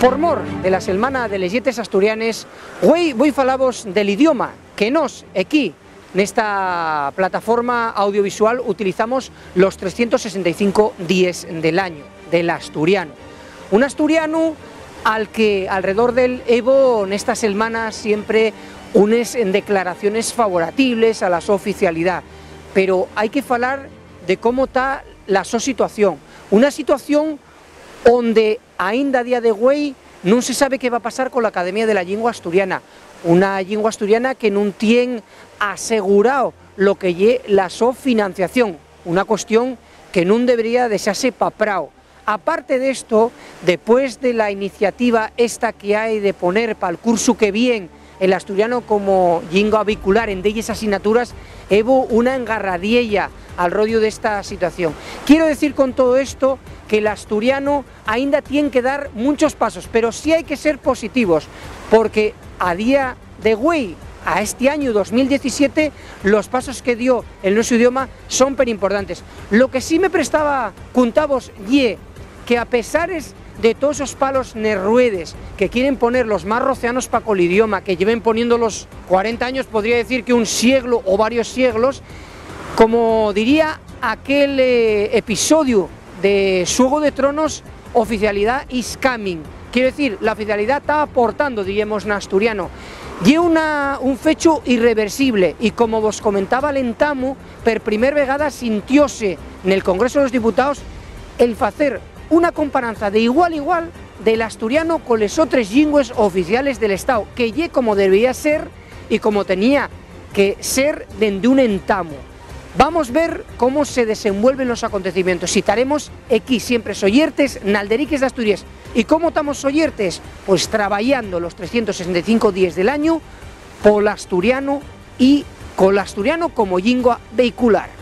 Por mor de la Semana de les Lletres Asturianes, hoy voy falamos del idioma que nos, aquí, en esta plataforma audiovisual, utilizamos los 365 días del año, del asturiano. Un asturiano al que alrededor del Evo en esta semana siempre unes en declaraciones favorables a la su oficialidad, pero hay que hablar de cómo está la su situación, una situación donde ainda a día de hoy no se sabe qué va a pasar con la Academia de la Lengua Asturiana, una lengua asturiana que no tiene asegurado lo que lle la su financiación, una cuestión que no debería desearse paprao. Aparte de esto, después de la iniciativa esta que hay de poner para el curso que viene el asturiano como lengua avicular en ellas asignaturas, hubo una engarradiella al rodio de esta situación. Quiero decir con todo esto que el asturiano ainda tiene que dar muchos pasos, pero sí hay que ser positivos, porque a día de hoy, a este año 2017, los pasos que dio el nuestro idioma son per importantes. Lo que sí me prestaba contavos y que a pesar de todos esos palos nerruedes que quieren poner los más rocianos para el idioma, que lleven poniendo los 40 años, podría decir que un siglo o varios siglos, como diría aquel eh, episodio de Juego de Tronos, oficialidad is coming. Quiero decir, la oficialidad está aportando, diríamos en asturiano. Una, un fecho irreversible y como vos comentaba Lentamu, per primer vegada sintióse en el Congreso de los Diputados el hacer una comparanza de igual a igual del asturiano con los otros lingües oficiales del Estado, que ye como debía ser y como tenía que ser desde un entamo. Vamos a ver cómo se desenvuelven los acontecimientos. Si estaremos aquí siempre soyertes, nalderiques de Asturias. ¿Y cómo estamos soyertes? Pues trabajando los 365 días del año por el asturiano y con el asturiano como lengua vehicular.